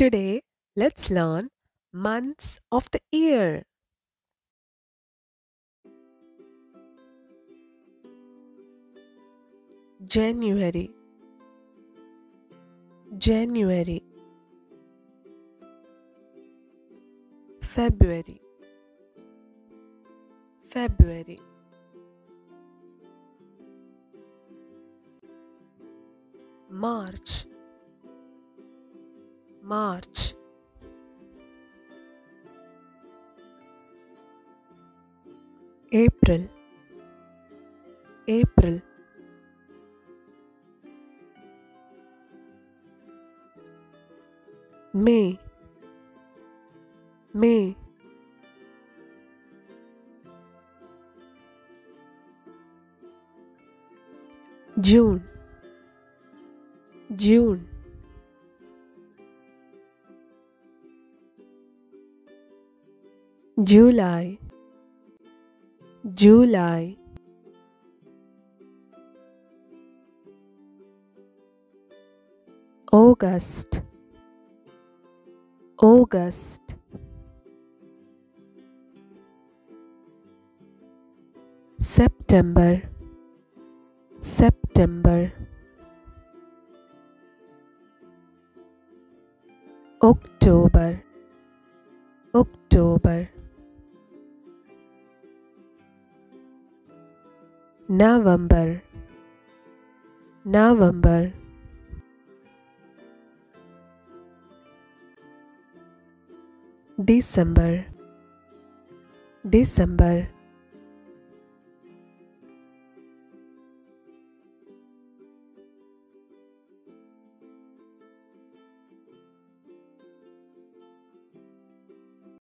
Today, let's learn months of the year. January, January, February, February, March, March. April April May May June. June. July, July, August, August, September, September, October, November, November, December, December,